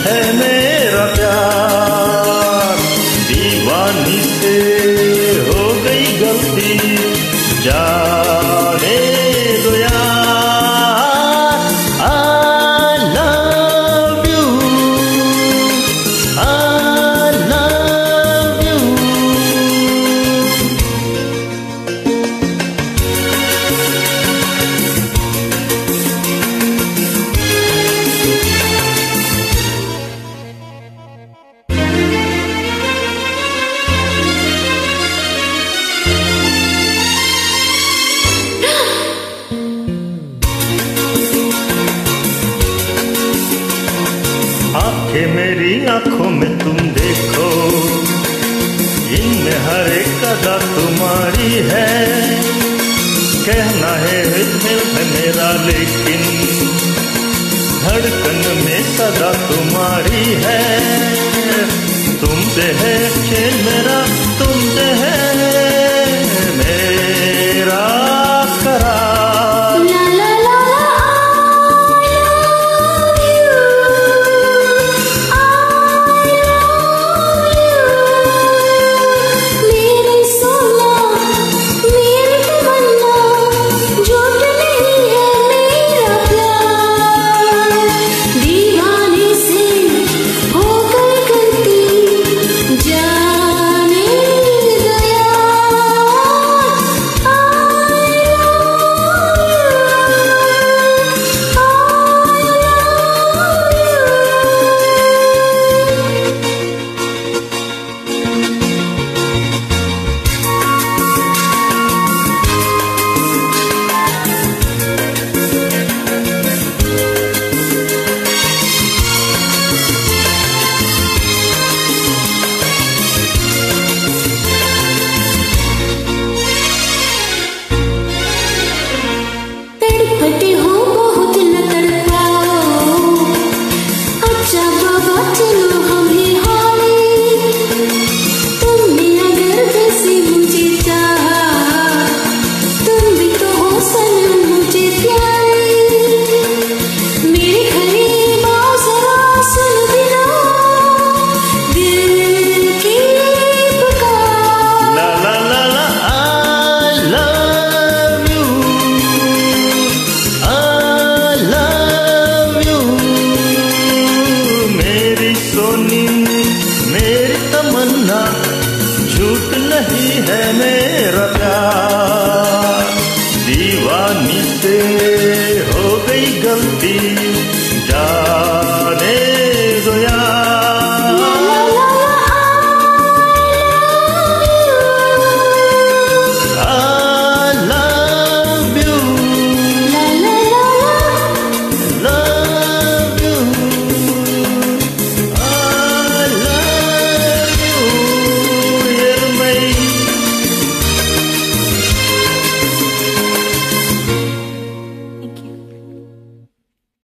है मेरा प्यार। दीवानी से हो गई गलती। जाने आँखें मेरी आँखों में तुम देखो। इनमें हर एक अदा तुम्हारी है। कहना है दिल मेरा लेकिन धड़कन में सदा तुम्हारी है। तुमसे है खेल मेरा नहीं है मेरा प्यार। दीवानी से हो गई गलती जाने